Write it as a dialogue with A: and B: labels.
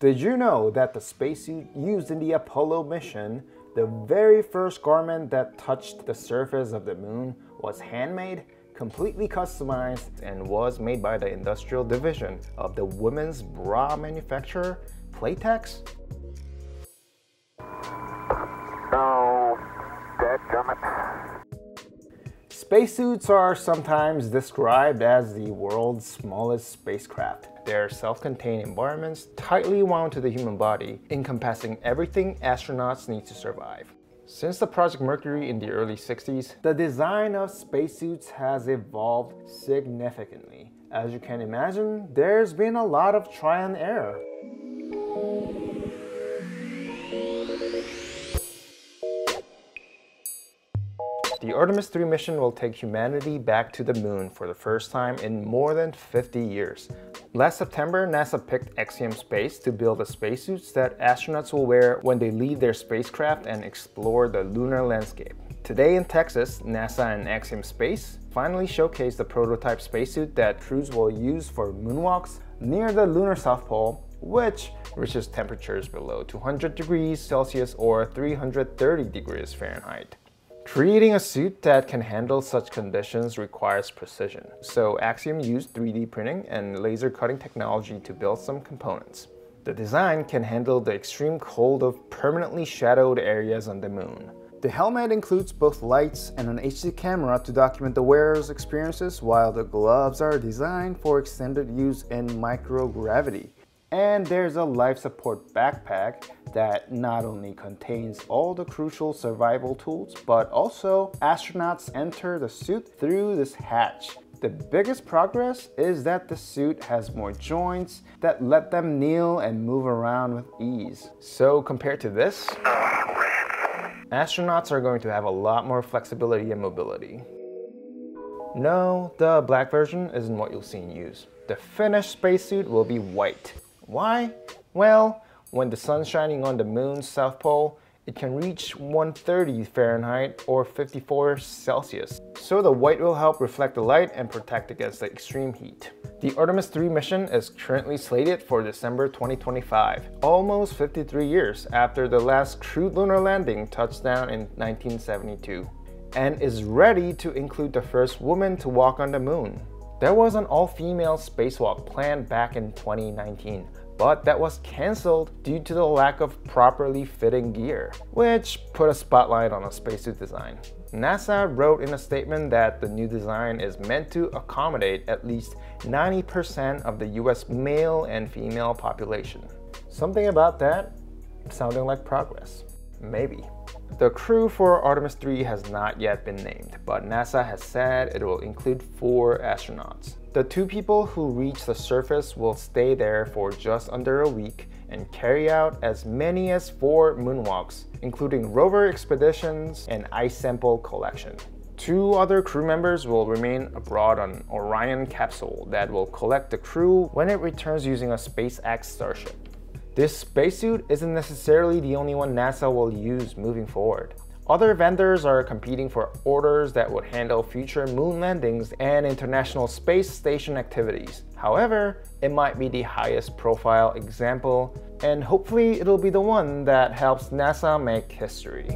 A: Did you know that the spacesuit used in the Apollo mission, the very first garment that touched the surface of the moon, was handmade, completely customized, and was made by the industrial division of the women's bra manufacturer Playtex?
B: No, dead gummit.
A: Spacesuits are sometimes described as the world's smallest spacecraft. They're self-contained environments tightly wound to the human body, encompassing everything astronauts need to survive. Since the Project Mercury in the early 60s, the design of spacesuits has evolved significantly. As you can imagine, there's been a lot of try and error. The Artemis 3 mission will take humanity back to the moon for the first time in more than 50 years. Last September, NASA picked Axiom Space to build the spacesuits that astronauts will wear when they leave their spacecraft and explore the lunar landscape. Today in Texas, NASA and Axiom Space finally showcased the prototype spacesuit that crews will use for moonwalks near the lunar South Pole, which reaches temperatures below 200 degrees Celsius or 330 degrees Fahrenheit. Creating a suit that can handle such conditions requires precision, so Axiom used 3D printing and laser cutting technology to build some components. The design can handle the extreme cold of permanently shadowed areas on the moon. The helmet includes both lights and an HD camera to document the wearer's experiences, while the gloves are designed for extended use in microgravity. And there's a life support backpack that not only contains all the crucial survival tools, but also astronauts enter the suit through this hatch. The biggest progress is that the suit has more joints that let them kneel and move around with ease. So compared to this, astronauts are going to have a lot more flexibility and mobility. No, the black version isn't what you'll see in use. The finished spacesuit will be white. Why? Well, when the sun's shining on the moon's south pole, it can reach 130 Fahrenheit or 54 Celsius. So the white will help reflect the light and protect against the extreme heat. The Artemis 3 mission is currently slated for December 2025, almost 53 years after the last crewed lunar landing touchdown in 1972, and is ready to include the first woman to walk on the moon. There was an all-female spacewalk planned back in 2019, but that was cancelled due to the lack of properly fitting gear, which put a spotlight on a spacesuit design. NASA wrote in a statement that the new design is meant to accommodate at least 90% of the US male and female population. Something about that sounding like progress. Maybe. The crew for Artemis 3 has not yet been named, but NASA has said it will include four astronauts. The two people who reach the surface will stay there for just under a week and carry out as many as four moonwalks, including rover expeditions and ice sample collection. Two other crew members will remain abroad on Orion capsule that will collect the crew when it returns using a SpaceX Starship. This spacesuit isn't necessarily the only one NASA will use moving forward. Other vendors are competing for orders that would handle future moon landings and International Space Station activities. However, it might be the highest profile example, and hopefully it'll be the one that helps NASA make history.